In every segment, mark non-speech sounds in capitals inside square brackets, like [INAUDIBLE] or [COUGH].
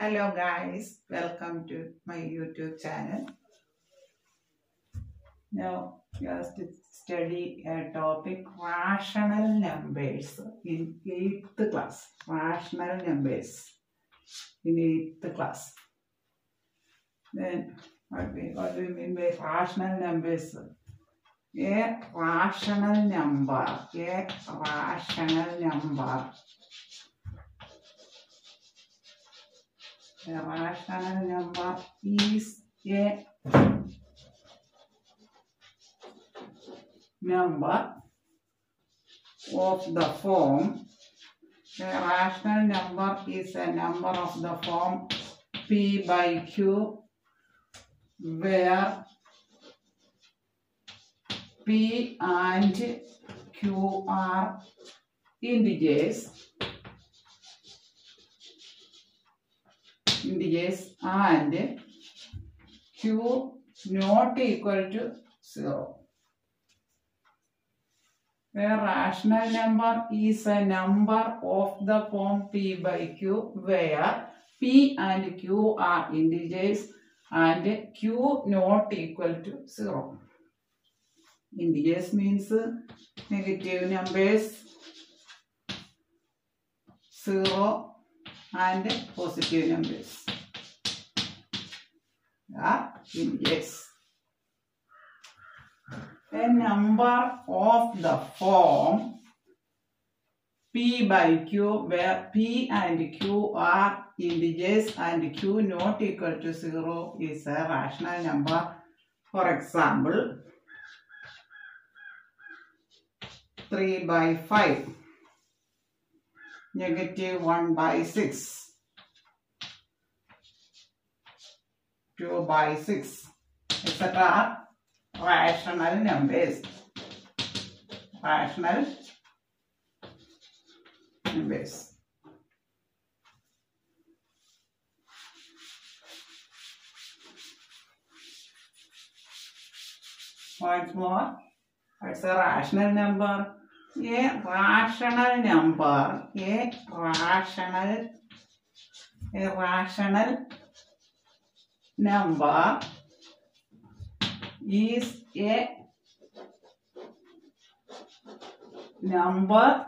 Hello guys, welcome to my YouTube channel. Now, just study a topic rational numbers in 8th class. Rational numbers in 8th class. Then, what, we, what do we mean by rational numbers? A rational number, a rational number A rational number is a number of the form. A rational number is a number of the form P by Q where P and Q are integers integers and q not equal to 0. A rational number is a number of the form p by q where p and q are integers and q not equal to 0. Integers means negative numbers 0 and positive numbers are integers. A number of the form p by q where p and q are integers and q not equal to 0 is a rational number. For example, 3 by 5 negative 1 by 6, 2 by 6, etc. rational numbers. Rational numbers. Once more, it's a rational number a rational number. A rational a rational number is a number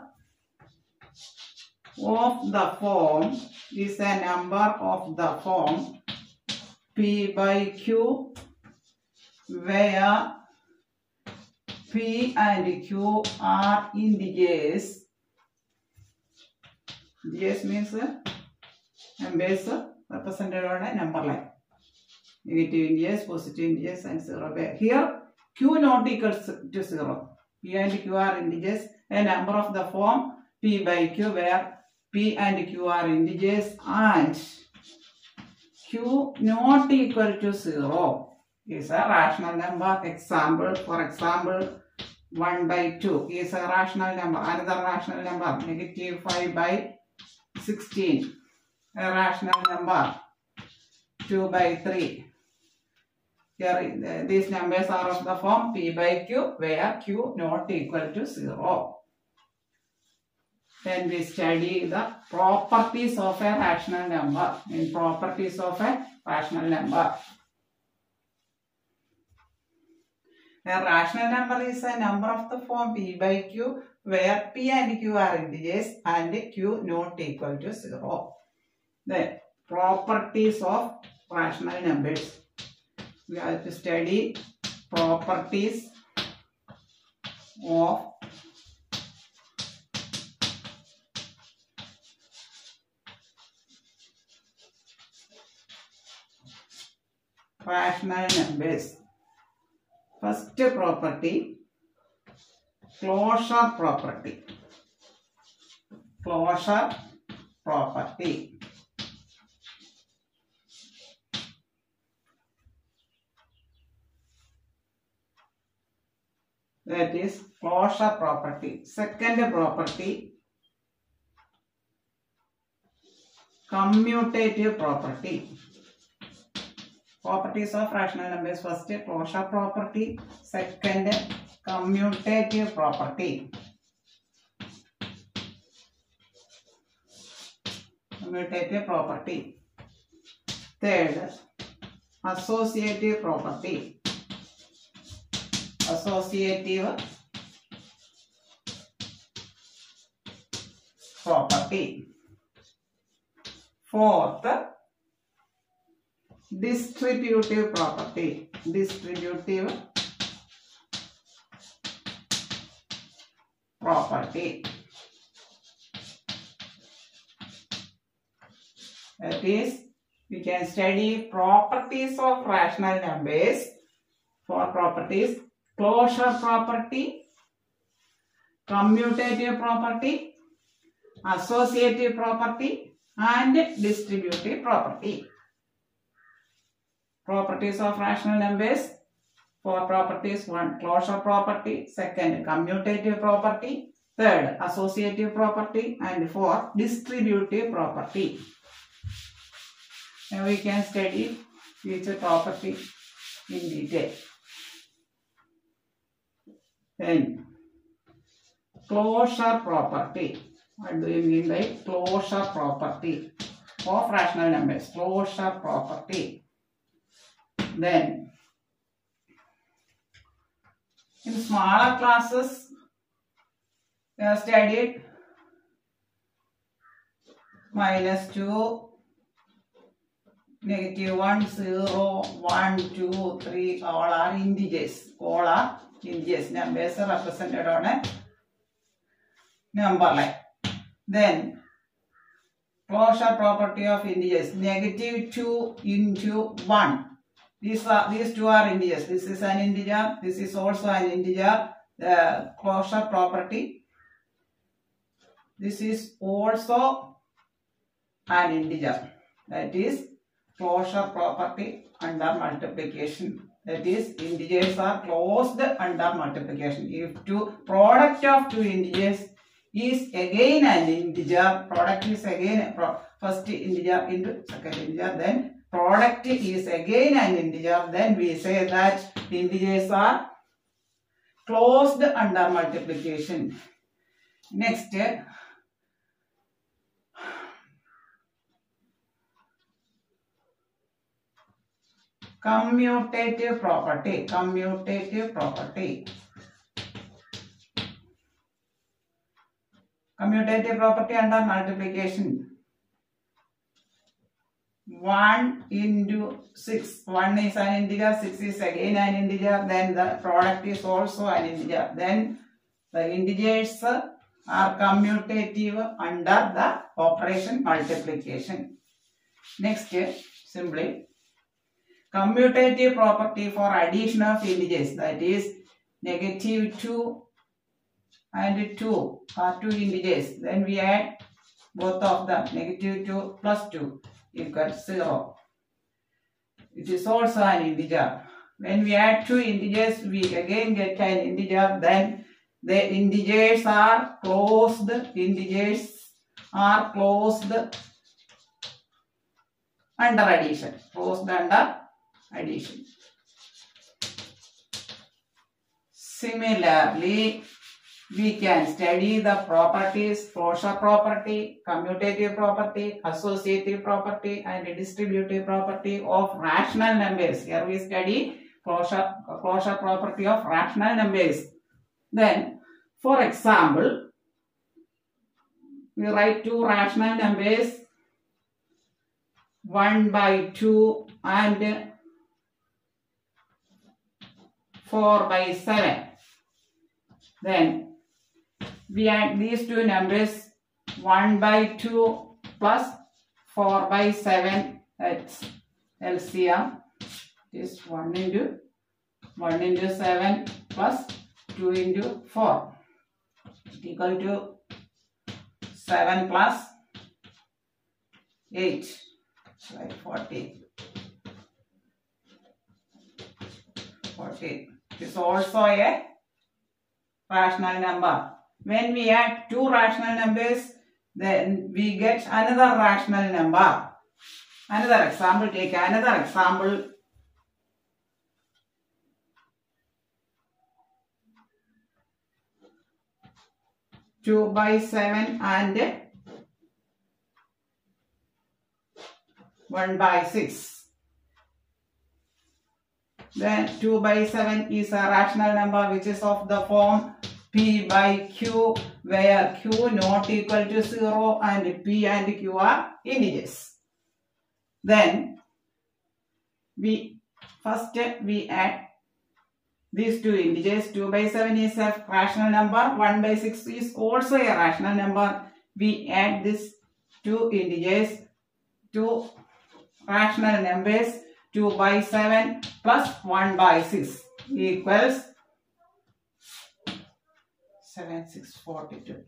of the form is a number of the form p by q where P and Q are integers. Integers means numbers represented on a number line. Negative integers, positive integers and zero. Here Q not equals to zero. P and Q are integers. A number of the form P by Q where P and Q are integers and Q not equal to zero is a rational number. Example, for example, 1 by 2 is a rational number. Another rational number, negative 5 by 16. A rational number, 2 by 3. Here, these numbers are of the form P by Q, where Q not equal to 0. Then we study the properties of a rational number. In properties of a rational number. A rational number is a number of the form p by q where p and q are integers and q not equal to 0. The properties of rational numbers. We have to study properties of rational numbers. First property, closure property. Closure property. That is closure property. Second property, commutative property. Properties of rational numbers. First, closure property. Second, commutative property. Commutative property. Third, associative property. Associative property. Fourth, distributive property. Distributive property. That is, we can study properties of rational numbers. Four properties. Closure property, commutative property, associative property, and distributive property. Properties of rational numbers. Four properties. One, closure property. Second, commutative property. Third, associative property. And fourth, distributive property. Now we can study each property in detail. Then, closure property. What do you mean by closure property of rational numbers? Closure property. Then, in smaller classes, we have studied minus 2, negative 1, 0, 1, 2, 3, all are integers. All are integers. Numbers are represented on a number line. Then, closure property of integers. Negative 2 into 1. These are these two are integers. This is an integer. This is also an integer. The closure property. This is also an integer. That is closure property under multiplication. That is integers are closed under multiplication. If two product of two integers is again an integer, product is again first integer into second integer, then product is again an integer, then we say that integers are closed under multiplication. Next, commutative property, commutative property. Commutative property under multiplication. 1 into 6. 1 is an integer, 6 is again an integer, then the product is also an integer. Then the integers are commutative under the operation multiplication. Next, simply commutative property for addition of integers that is negative 2 and 2 are two integers. Then we add both of them negative 2 plus 2 equals 0. It is also an integer. When we add two integers, we again get an integer. Then the integers are closed. Integers are closed under addition. Closed under addition. Similarly, we can study the properties, closure property, commutative property, associative property and distributive property of rational numbers. Here we study closure, closure property of rational numbers. Then, for example, we write two rational numbers 1 by 2 and 4 by 7. Then add these two numbers 1 by 2 plus 4 by 7 that's LCM is 1 into 1 into 7 plus 2 into 4 equal to 7 plus 8 like 40 40 is also a rational number when we add two rational numbers, then we get another rational number. Another example, take another example. Two by seven and 1 by 6. Then 2 by 7 is a rational number which is of the form P by Q where Q not equal to 0 and P and Q are integers. Then we first we add these two integers. 2 by 7 is a rational number. 1 by 6 is also a rational number. We add these two integers to rational numbers 2 by 7 plus 1 by 6 equals 7 6 42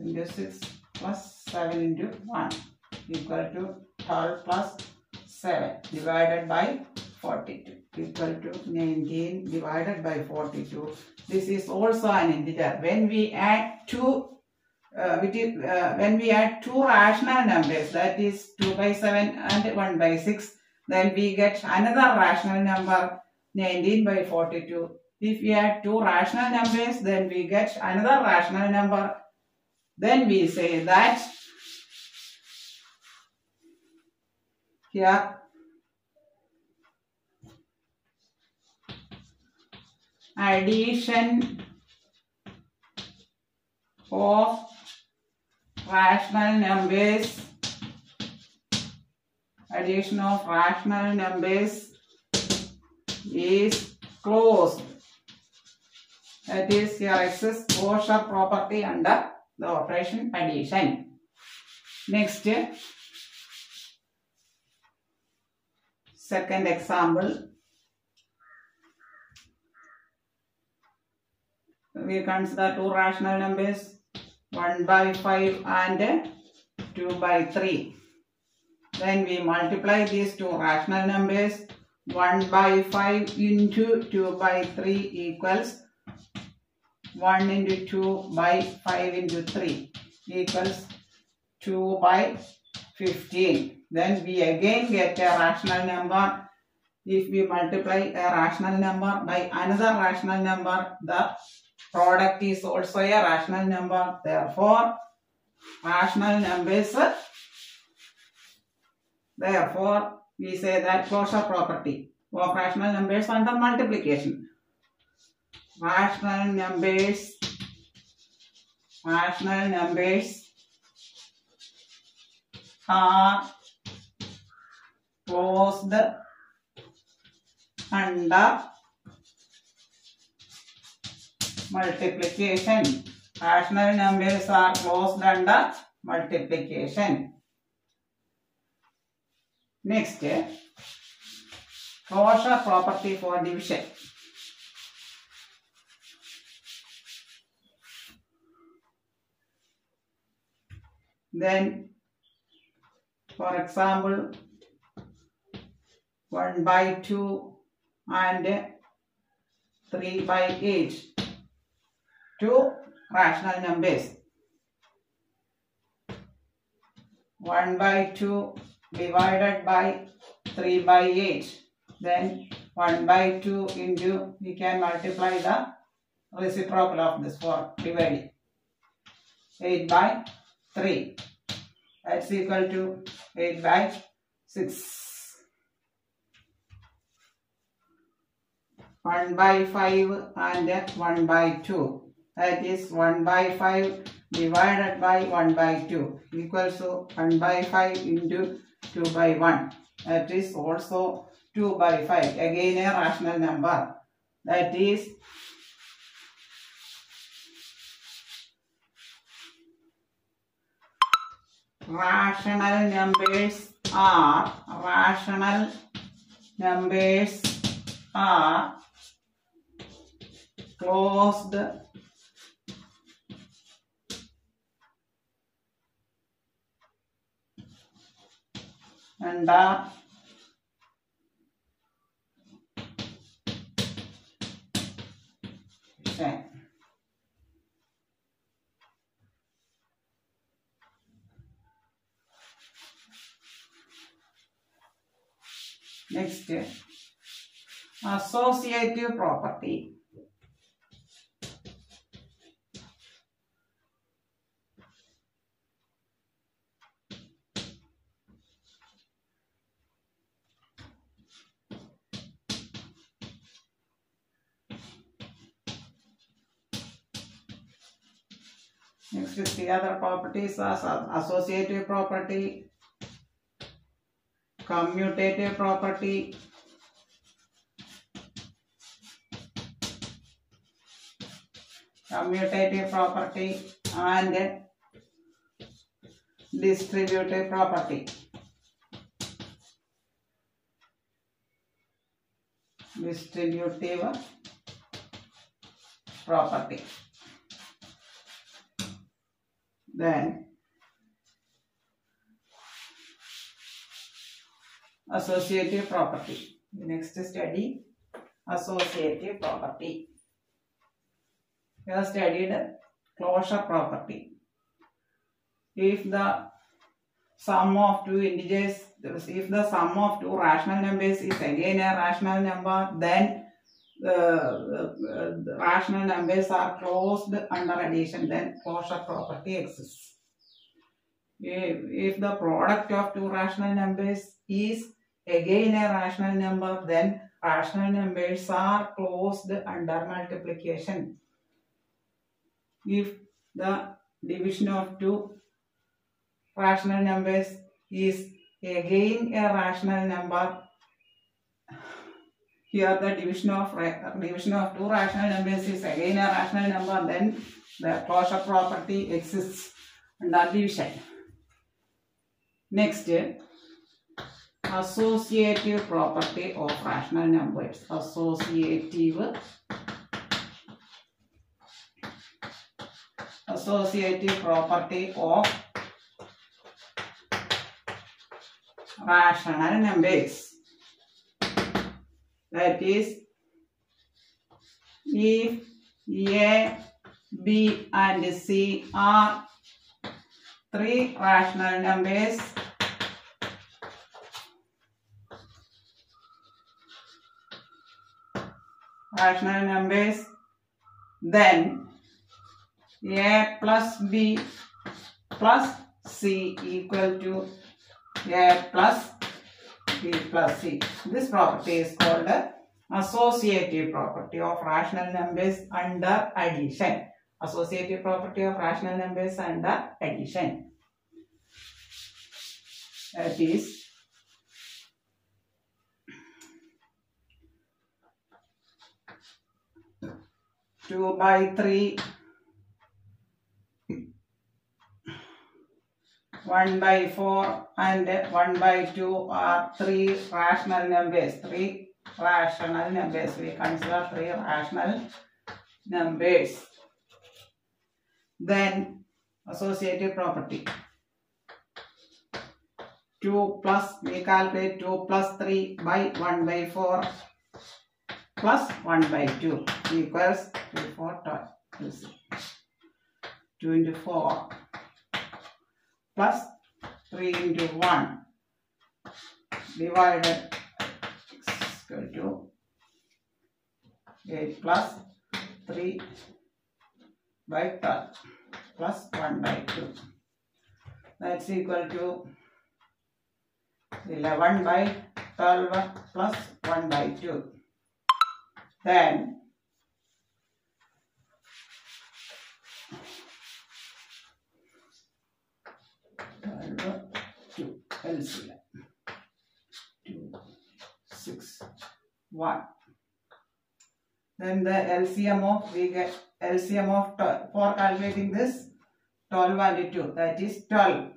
into 6 plus 7 into 1 equal to 12 plus 7 divided by 42 equal to 19 divided by 42. This is also an integer. When we add two uh, uh, when we add two rational numbers that is 2 by 7 and 1 by 6 then we get another rational number 19 by 42. If we add two rational numbers then we get another rational number then we say that here addition of rational numbers addition of rational numbers is closed that is here exists closure property under the operation addition. Next, second example. We consider two rational numbers 1 by 5 and 2 by 3. Then we multiply these two rational numbers 1 by 5 into 2 by 3 equals 1 into 2 by 5 into 3 equals 2 by 15. Then we again get a rational number. If we multiply a rational number by another rational number, the product is also a rational number. Therefore, rational numbers, therefore, we say that closure property of rational numbers under multiplication rational numbers rational numbers are closed under multiplication. Rational numbers are closed under multiplication. Next closure property for division. Then, for example, 1 by 2 and 3 by 8. Two rational numbers. 1 by 2 divided by 3 by 8. Then 1 by 2 into, we can multiply the reciprocal of this for dividing. 8 by 3 that's equal to 8 by 6 1 by 5 and 1 by 2 that is 1 by 5 divided by 1 by 2 equals to 1 by 5 into 2 by 1 that is also 2 by 5 again a rational number. That is rational numbers are rational numbers are closed under check. Next, associative property. The other properties as associative property, commutative property, commutative property and distributive property. Distributive property. Then associative property. The next study associative property. We have studied closure property. If the sum of two integers, if the sum of two rational numbers is again a rational number, then the, rational numbers are closed under addition, then closure property exists. If, if the product of two rational numbers is again a rational number, then rational numbers are closed under multiplication. If the division of two rational numbers is again a rational number, here the division of division of two rational numbers is again a rational number, then the closure property exists under division. Next, associative property of rational numbers. Associative associative property of rational numbers. That is, if A, B and C are three rational numbers, rational numbers, then A plus B plus C equal to A plus B plus C. This property is called the associative property of rational numbers under addition. Associative property of rational numbers under addition. That is two by three, one by four, and one by two are three rational numbers. Three rational numbers. We consider three rational numbers. Then associative property. 2 plus, we calculate 2 plus 3 by 1 by 4 plus 1 by 2 equals 2 4 12. You see. 2 into 4 plus 3 into 1 divided is equal to 8 plus 3 by 12 plus 1 by 2. That's equal to 11 by 12 plus 1 by 2. Then two, six, one. Then the LCM of, we get LCM of, for calculating this, 12 and 2, that is 12.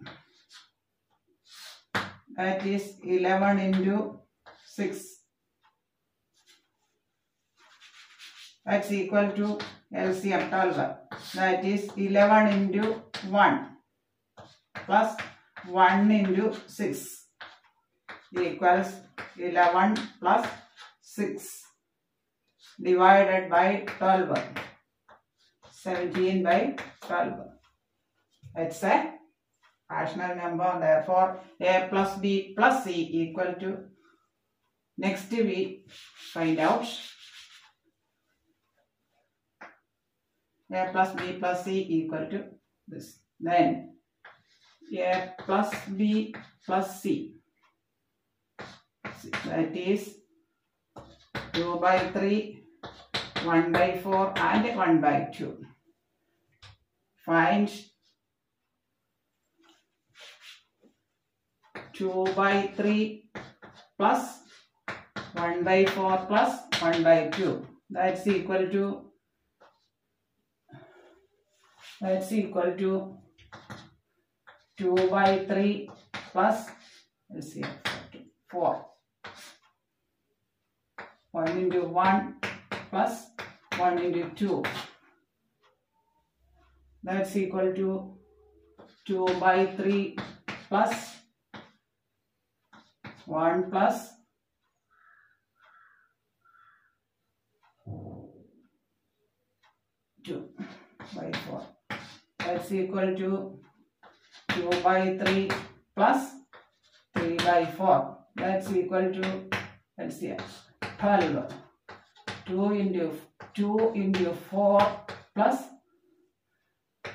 That is 11 into 6. That's equal to LCM 12. That is 11 into 1 plus 1 into 6 equals 11 plus 6 divided by 12. 17 by 12. It's a rational number. Therefore, a plus b plus c equal to Next we find out a plus b plus c equal to this. Then a plus b plus c. That is 2 by 3, 1 by 4 and 1 by 2. Find 2 by 3 plus 1 by 4 plus 1 by 2. That's equal to that's equal to 2 by 3 plus see 4 1 into 1 plus 1 into 2 that's equal to 2 by 3 plus 1 plus 2 by 4 that's equal to 2 by 3 plus 3 by 4 that's equal to let's see 12 2 into 2 into 4 plus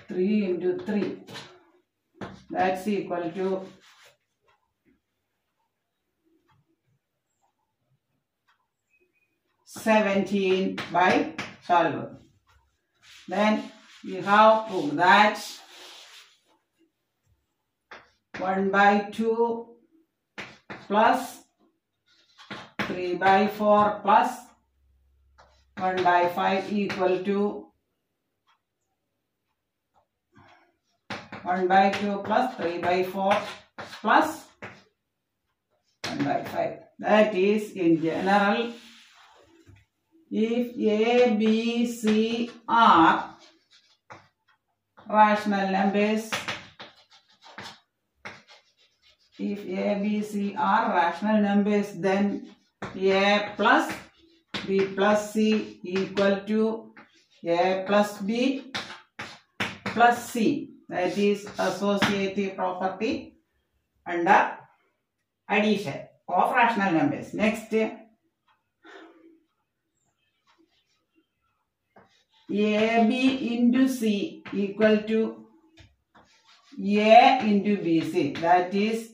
3 into 3 that's equal to Seventeen by twelve. Then we have proved that 1 by 2 plus 3 by 4 plus 1 by 5 equal to 1 by 2 plus 3 by 4 plus 1 by 5. That is in general if A, B, C are rational numbers, if A, B, C are rational numbers, then A plus B plus C equal to A plus B plus C. That is associative property under addition of rational numbers. Next, AB into C equal to A into BC. That is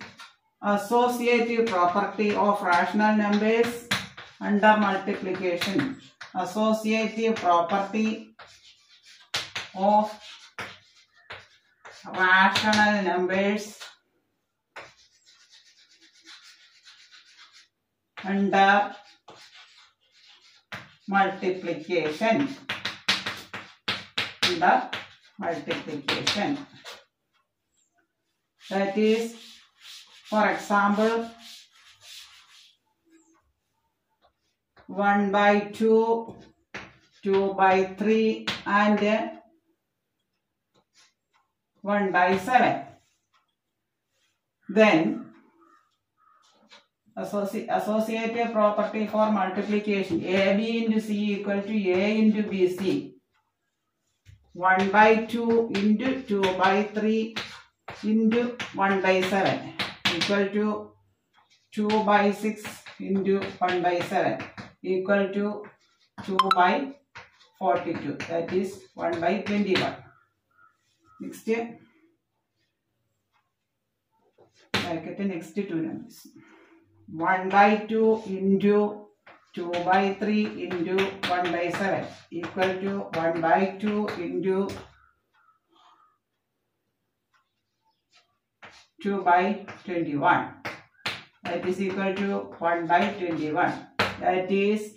associative property of rational numbers under multiplication. Associative property of rational numbers under multiplication under multiplication. That is, for example, 1 by 2, 2 by 3 and 1 by 7. Then, associ- associative property for multiplication, AB into C equal to A into BC. 1 by 2 into 2 by 3 into 1 by 7 equal to 2 by 6 into 1 by 7 equal to 2 by 42 that is 1 by 21 next bracket next two numbers 1 by 2 into 2 by 3 into 1 by 7 equal to 1 by 2 into 2 by 21 that is equal to 1 by 21 that is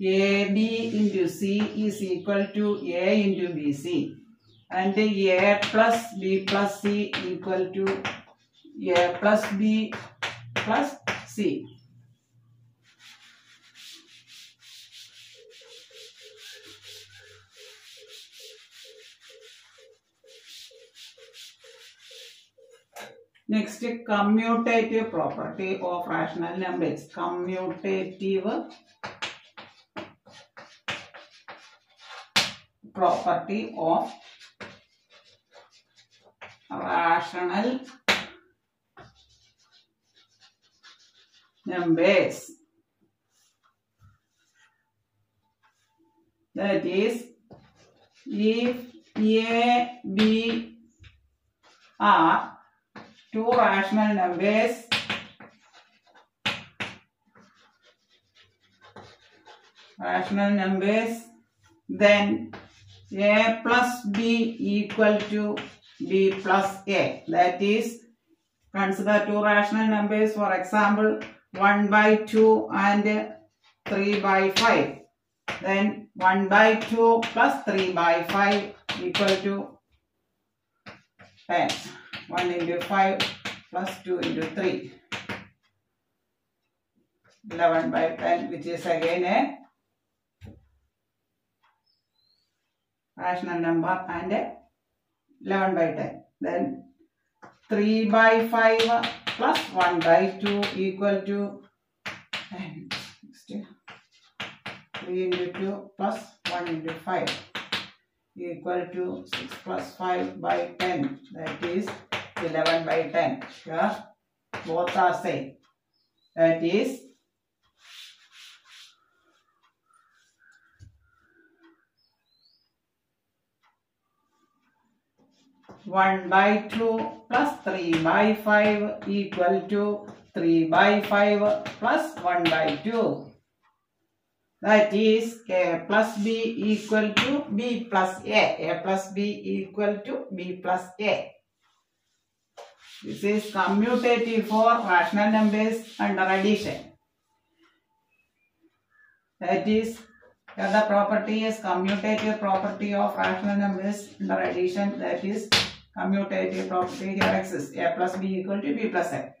AB into C is equal to A into BC and A plus B plus C equal to A plus B plus C. Next commutative property of rational numbers commutative property of rational numbers that is if A B are two rational numbers. Rational numbers. Then a plus b equal to b plus a. That is consider two rational numbers for example 1 by 2 and 3 by 5 then 1 by 2 plus 3 by 5 equal to 10 1 into 5 plus 2 into 3 11 by 10 which is again a rational number and 11 by 10 then 3 by 5 plus 1 by 2 equal to and next 3 into 2 plus 1 into 5 equal to 6 plus 5 by 10 that is 11 by 10 here both are same that is One by two plus three by five equal to three by five plus one by two. That is A plus B equal to B plus A. A plus B equal to B plus A. This is commutative for rational numbers under addition. That is the property is commutative property of rational numbers under addition. That is commutative property here exists. A plus B equal to B plus A.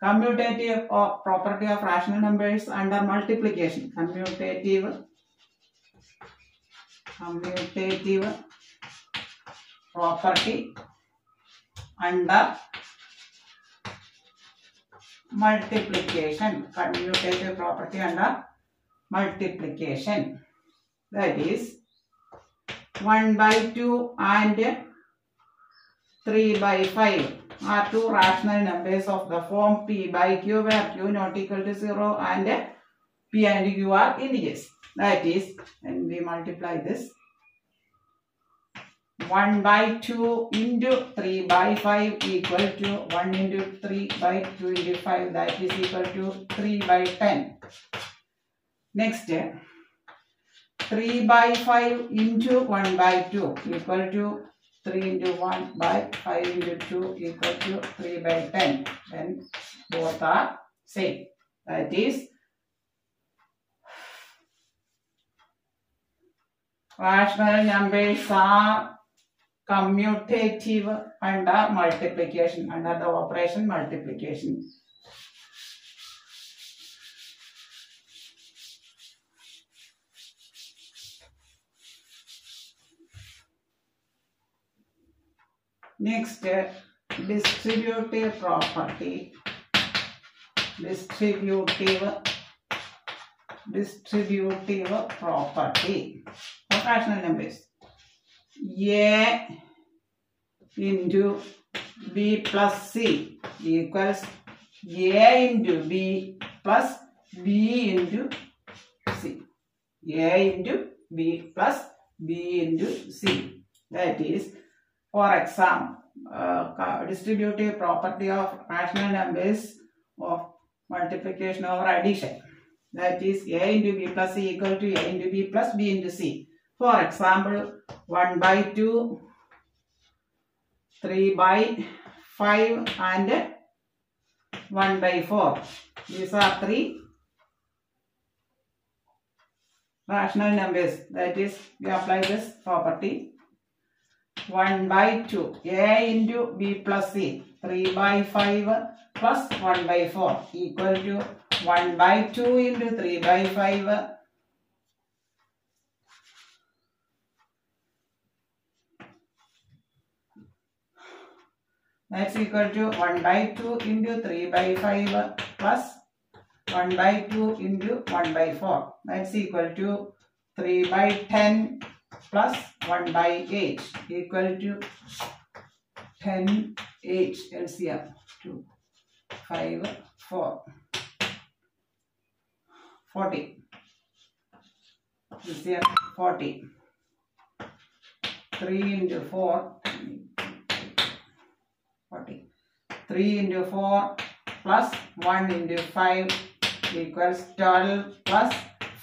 Commutative of property of rational numbers under multiplication. Commutative commutative property under multiplication. Commutative property under multiplication. That is 1 by 2 and 3 by 5 are two rational numbers of the form p by q where q not equal to 0 and p and q are integers. That is, when we multiply this, 1 by 2 into 3 by 5 equal to 1 into 3 by 2 into 5 that is equal to 3 by 10. Next, 3 by 5 into 1 by 2 equal to 3 into 1 by 5 into 2 equal to 3 by 10. Then both are same. That is rational numbers are commutative and under multiplication, under the operation multiplication. Next, distributive property. Distributive distributive property of rational numbers. A into B plus C equals A into B plus B into C. A into B plus B into C. That is, for example, uh, distributive property of rational numbers of multiplication over addition. That is A into B plus C equal to A into B plus B into C. For example, 1 by 2, 3 by 5 and 1 by 4. These are three rational numbers. That is, we apply this property. 1 by 2, A into B plus C, 3 by 5 plus 1 by 4 equal to 1 by 2 into 3 by 5 That's equal to 1 by 2 into 3 by 5 plus 1 by 2 into 1 by 4. That's equal to 3 by 10 plus 1 by 8 equal to 10, 8 LCM 2, 5, 4, 40. This 40. 3 into 4. 40. 3 into 4 plus 1 into 5 equals 12 plus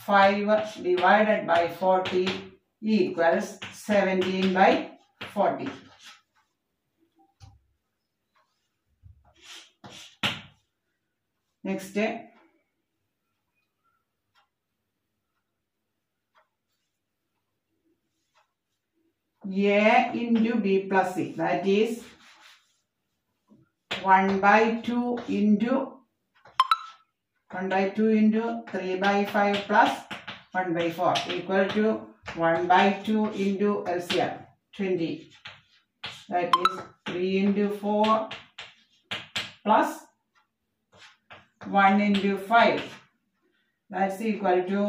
5 divided by 40 equals 17 by 40. Next, day. A into B plus C that is 1 by 2 into 1 by 2 into 3 by 5 plus 1 by 4 equal to 1 by 2 into LCM 20 that is 3 into 4 plus 1 into 5 that's equal to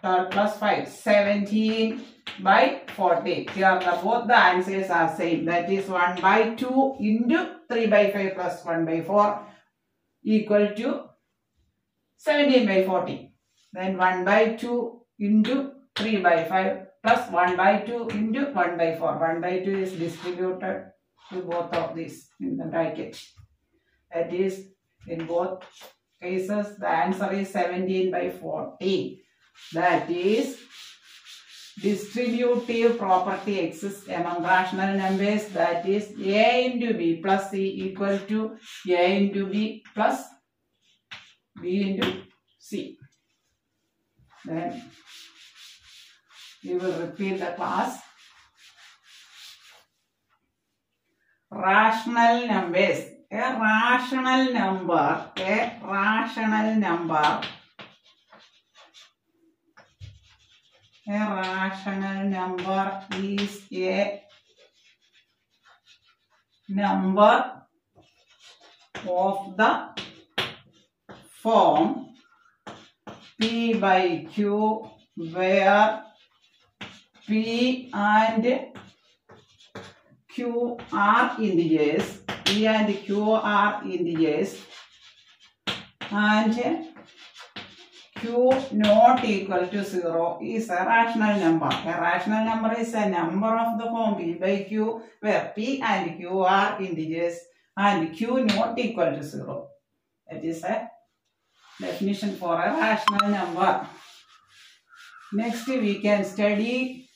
12 plus 5 17 by 40 here the both the answers are same. That is 1 by 2 into 3 by 5 plus 1 by 4 equal to 17 by 40 then 1 by 2 into 3 by 5 plus 1 by 2 into 1 by 4 1 by 2 is distributed to both of these in the bracket. That is in both cases the answer is 17 by 40 that is distributive property exists among rational numbers that is a into b plus c equal to a into b plus b into c. Then we will repeat the class. Rational numbers. A rational number a rational number a rational number is a. Number of the form p by q where p and q are integers p and q are integers and q not equal to 0 is a rational number. A rational number is a number of the form p by q where p and q are integers and q not equal to 0. That is a definition for a rational number. Next we can study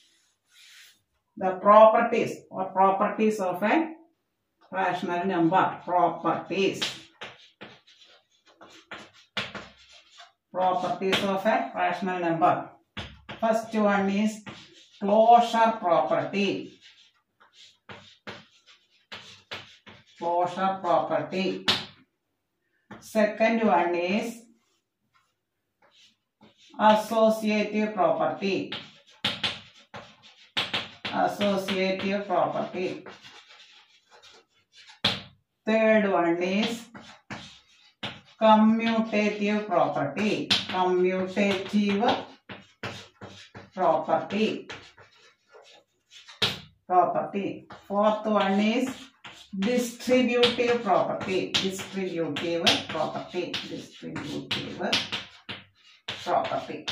the properties or properties of a rational number. Properties. Properties of a rational number. First one is closure property. Closure property. Second one is associative property. Associative property. Third one is commutative property. Commutative property. Property. Fourth one is distributive property. Distributive property. Distributive property.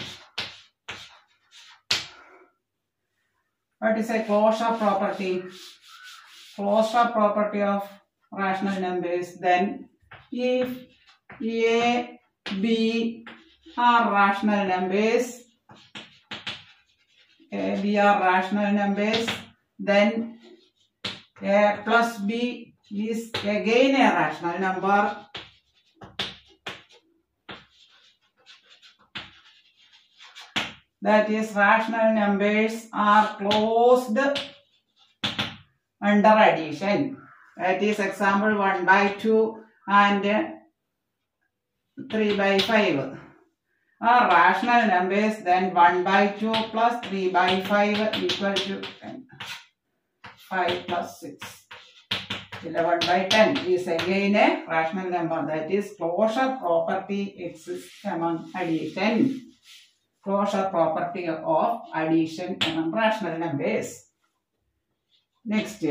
What is a closure property? Closure property of rational numbers. Then if a, B are rational numbers. A, B are rational numbers. Then A plus B is again a rational number. That is rational numbers are closed under addition. That is example 1 by 2 and 3 by 5 are rational numbers then 1 by 2 plus 3 by 5 equal to 10. 5 plus 6 11 by 10 is again a rational number. That is closure property exists among addition. Closure property of addition among rational numbers. Next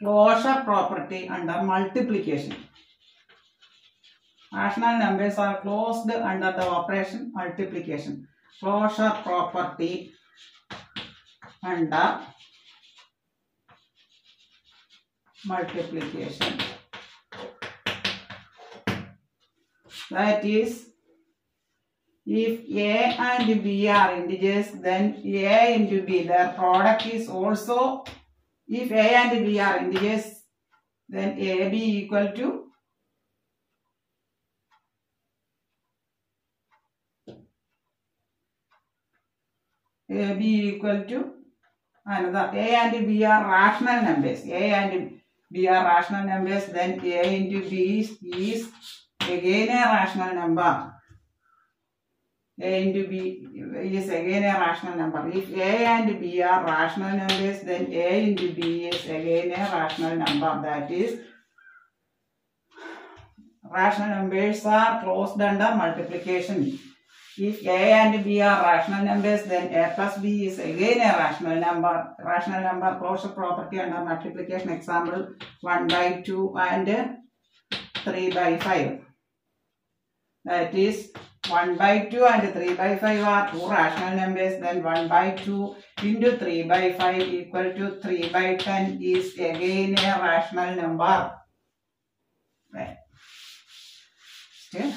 closure property under multiplication Rational numbers are closed under the operation multiplication. closure property under multiplication. That is, if A and B are integers, then A into B, their product is also, if A and B are integers, then AB equal to AB equal to another A and B are rational numbers. A and B are rational numbers, then A into B is, is again a rational number. A into B is again a rational number. If A and B are rational numbers, then A into B is again a rational number. That is, rational numbers are closed under multiplication. If A and B are rational numbers, then A plus B is again a rational number. Rational number closure property under multiplication example 1 by 2 and 3 by 5. That is 1 by 2 and 3 by 5 are two rational numbers. Then 1 by 2 into 3 by 5 equal to 3 by 10 is again a rational number. Right. Still.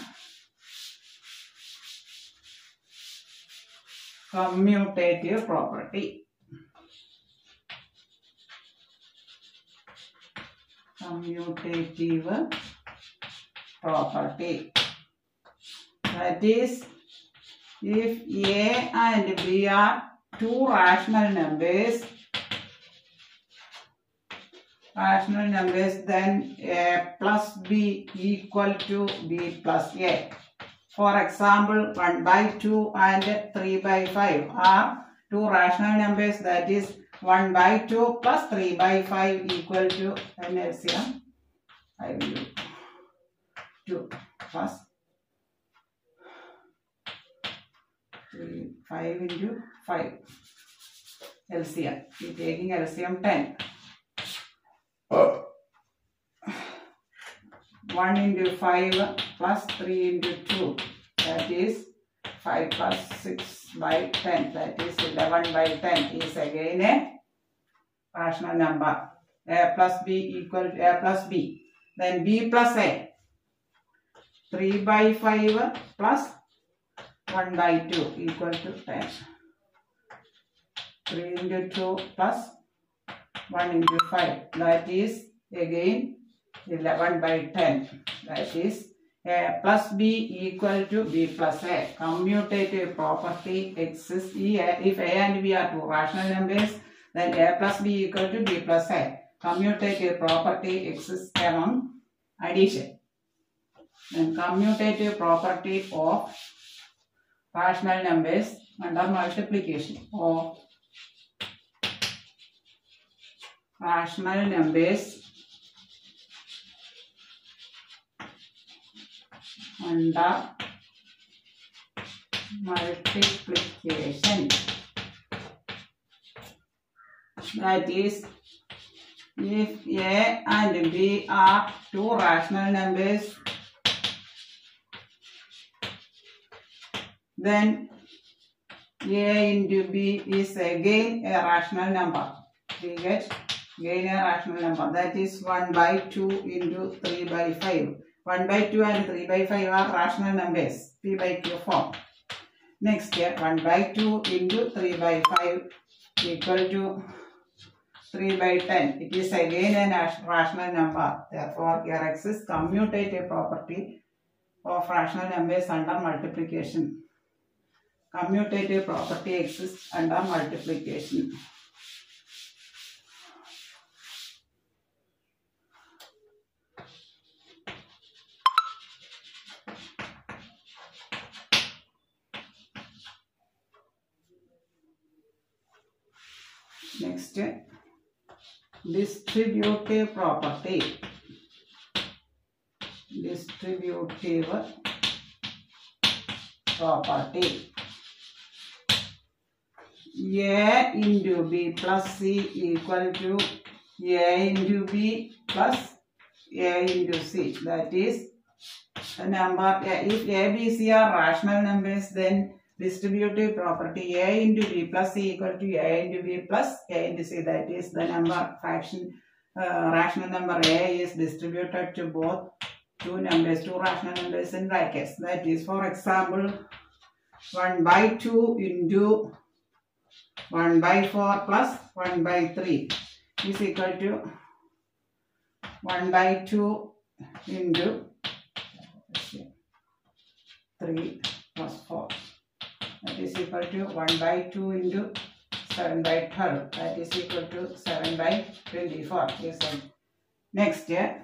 Commutative property. Commutative property. That is, if A and B are two rational numbers, rational numbers, then A plus B equal to B plus A. For example, 1 by 2 and 3 by 5 are two rational numbers, that is 1 by 2 plus 3 by 5 equal to an LCM. I will do 2 plus 3, 5 into 5. LCM. We taking LCM 10. Uh, 1 into 5 plus 3 into 2. That is 5 plus 6 by 10. That is 11 by 10 is again a rational number. A plus B equal to A plus B. Then B plus A. 3 by 5 plus 1 by 2 equal to 10. 3 into 2 plus 1 into 5. That is again 11 by 10. That is A plus B equal to B plus A. Commutative property exists if A and B are two rational numbers, then A plus B equal to B plus A. Commutative property exists among addition. Then commutative property of rational numbers under multiplication of rational numbers under multiplication. That is, if A and B are two rational numbers, then A into B is again a rational number. We get again a rational number. That is 1 by 2 into 3 by 5. 1 by 2 and 3 by 5 are rational numbers. P by Q form. Next here 1 by 2 into 3 by 5 equal to 3 by 10. It is again a rational number. Therefore, here exists commutative property of rational numbers under multiplication. Commutative property exists under multiplication. Next, distributive property. Distributive property. A into B plus C equal to A into B plus A into C. That is the number, if A, B, C are rational numbers, then distributive property a into b plus c equal to a into b plus a into c. That is the number fraction uh, rational number a is distributed to both two numbers, two rational numbers in brackets. That is, for example, 1 by 2 into 1 by 4 plus 1 by 3 is equal to 1 by 2 into 3 plus 4. That is equal to 1 by 2 into 7 by 12. That is equal to 7 by 24. Listen. Next, yeah.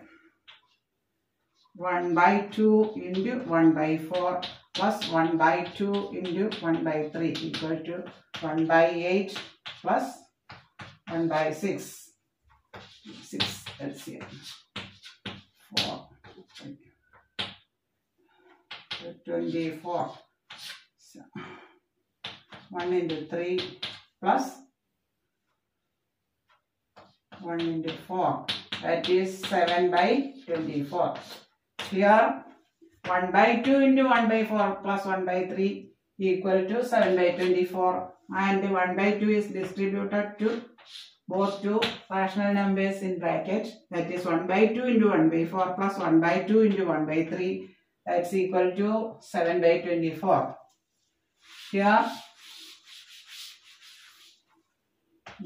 1 by 2 into 1 by 4 plus 1 by 2 into 1 by 3 equal to 1 by 8 plus 1 by 6. 6 LCM. 4. 24. So, 1 into 3 plus 1 into 4. That is 7 by 24. Here 1 by 2 into 1 by 4 plus 1 by 3 equal to 7 by 24 and the 1 by 2 is distributed to both two rational numbers in bracket that is 1 by 2 into 1 by 4 plus 1 by 2 into 1 by 3 that's equal to 7 by 24. Here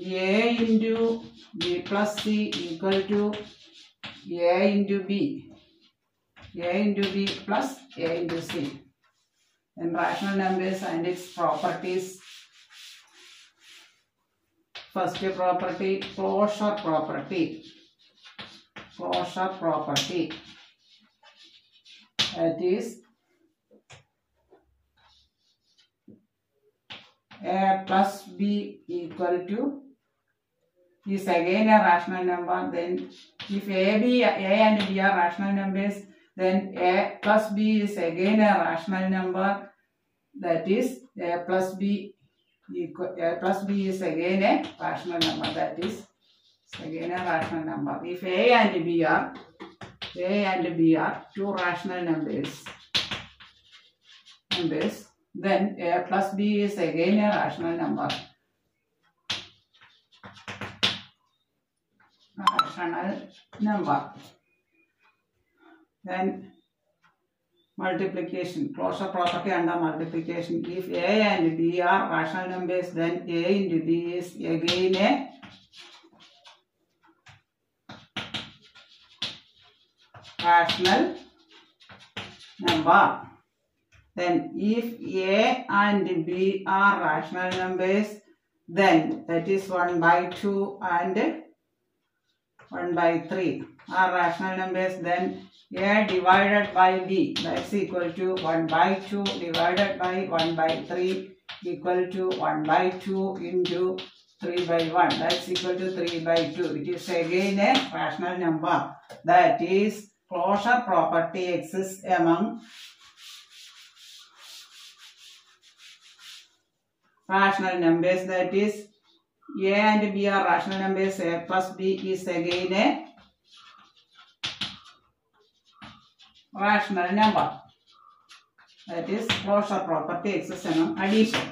a into b plus c equal to a into b a into b plus a into c. Then rational numbers and its properties. First property, closure property. Closure property. That is a plus b equal to is again a rational number then if a b a and b are rational numbers then a plus b is again a rational number. That is a plus b equal a plus b is again a rational number. That is again a rational number. If a and b are a and b are two rational numbers numbers then a plus b is again a rational number number then multiplication closure property under multiplication if a and b are rational numbers then a into b is again a. Rational number. Then if a and b are rational numbers then that is 1 by 2 and 1 by 3 are rational numbers then a divided by b. That's equal to 1 by 2 divided by 1 by 3 equal to 1 by 2 into 3 by 1 that's equal to 3 by 2 it is again a rational number. That is closure property exists among rational numbers. That is a and b are rational numbers a plus b is again a rational number that is closure property exists addition.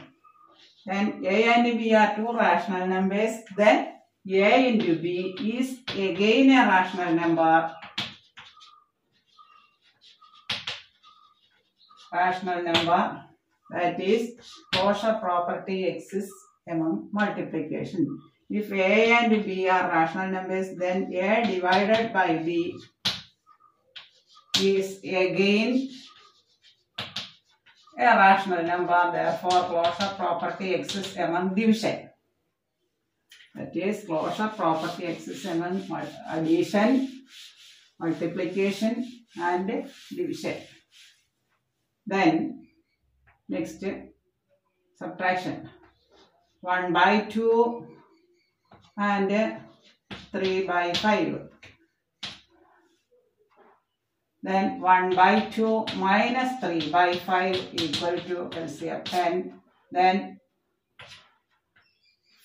Then a and b are two rational numbers then a into b is again a rational number rational number that is closure property exists among multiplication. If a and b are rational numbers then a divided by b is again a rational number therefore closure property exists among division. That is closure property exists among addition, multiplication and division. Then next subtraction 1 by 2 and 3 by 5 then 1 by 2 minus 3 by 5 equal to LCM 10 then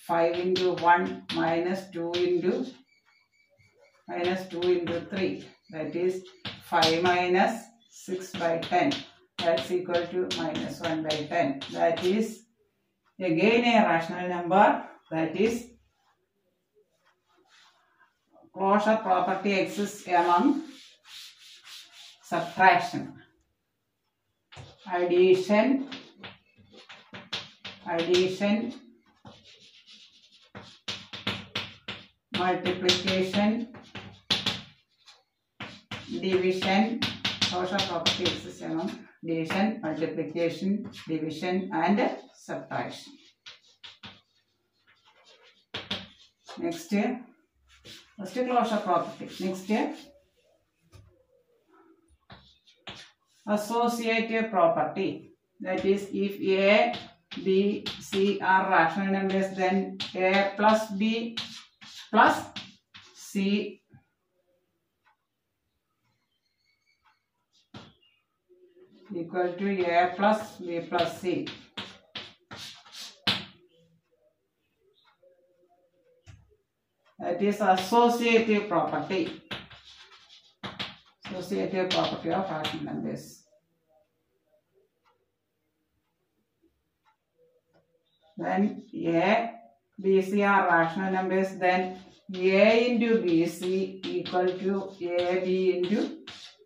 5 into 1 minus 2 into minus 2 into 3 that is 5 minus 6 by 10 that's equal to minus 1 by 10. That is again a rational number that is closure property exists among subtraction, addition, addition, multiplication, division, closure property exists among division, multiplication, division and subtraction. Next, first closure property. Next, associative property. That is, if A, B, C are rational numbers, then A plus B plus C equal to A plus B plus C. That is associative property. Associative property of numbers. Then A, B, C are rational numbers. Then A into B, C equal to A, B into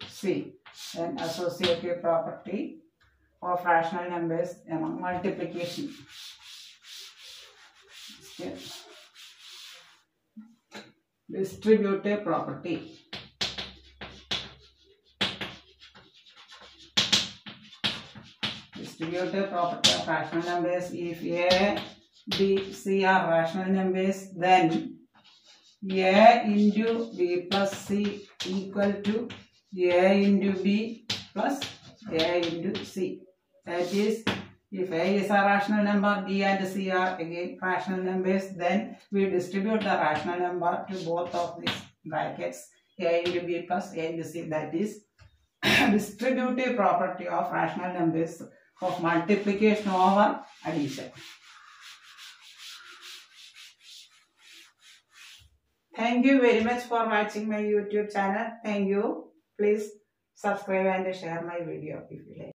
C. Then associative property of rational numbers among multiplication. Distributive property. Distributive property of rational numbers. If A, B, C are rational numbers, then A into B plus C equal to A into B plus A into C. That is, if A is a rational number, B and C are again rational numbers, then we distribute the rational number to both of these brackets, A into B plus A into C. That is, [COUGHS] distributive property of rational numbers of multiplication over addition. Thank you very much for watching my YouTube channel. Thank you. Please subscribe and share my video if you like.